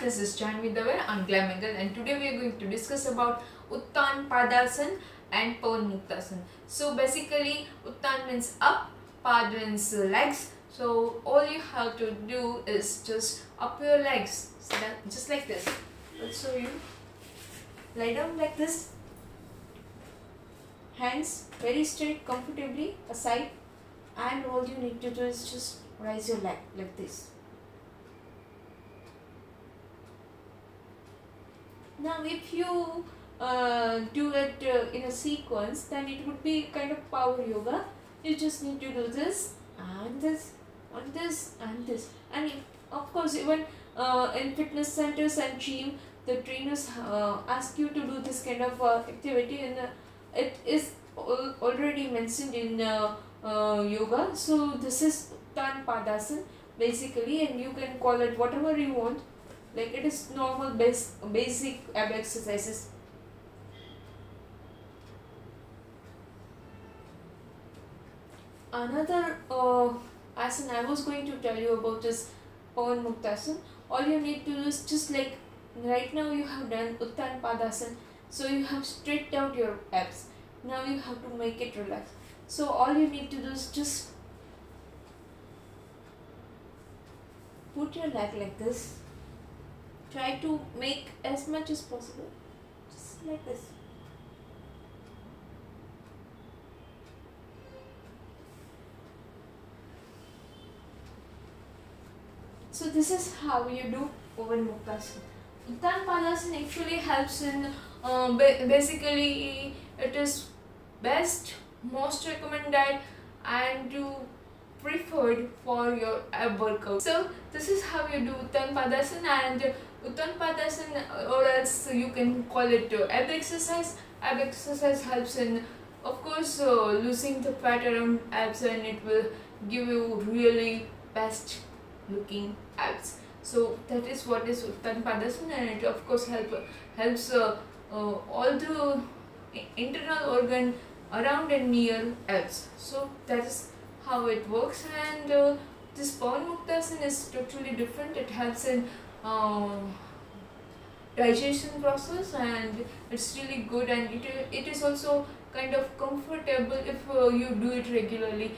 this is Janvi Dave on Glam Angle and today we are going to discuss about Uttan Padasan and Pawan Muktasan. So basically Uttan means up, Pad means legs. So all you have to do is just up your legs, so that, just like this. Show you. Lie down like this. Hands very straight, comfortably aside and all you need to do is just raise your leg like this. Now if you uh, do it uh, in a sequence then it would be kind of power yoga. You just need to do this and this and this and this. And of course even uh, in fitness centers and gym the trainers uh, ask you to do this kind of uh, activity and it is al- already mentioned in uh, yoga. So this is Uttan Padasan basically and you can call it whatever you want like it is normal base, basic ab exercises. Another uh, asana I was going to tell you about is Pawan Muktasan. All you need to do is just like right now you have done Uttan Padasan so you have stretched out your abs. Now you have to make it relax. So all you need to do is just put your leg like this try to make as much as possible just like this so this is how you do Pawan Muktasan. Uttan Padasan actually helps in uh, ba- basically it is best most recommended and you preferred for your ab workout. So this is how you do Uttan Padasan and Uttan Padasan uh, or else you can call it uh, ab exercise. Ab exercise helps in of course uh, losing the fat around abs and it will give you really best looking abs. So that is what is Uttan Padasan and it of course help helps uh, uh, all the internal organ around and near abs. So that is how it works and uh, this Pawan Muktasan is totally different. It helps in um, digestion process and it's really good and it, it is also kind of comfortable if uh, you do it regularly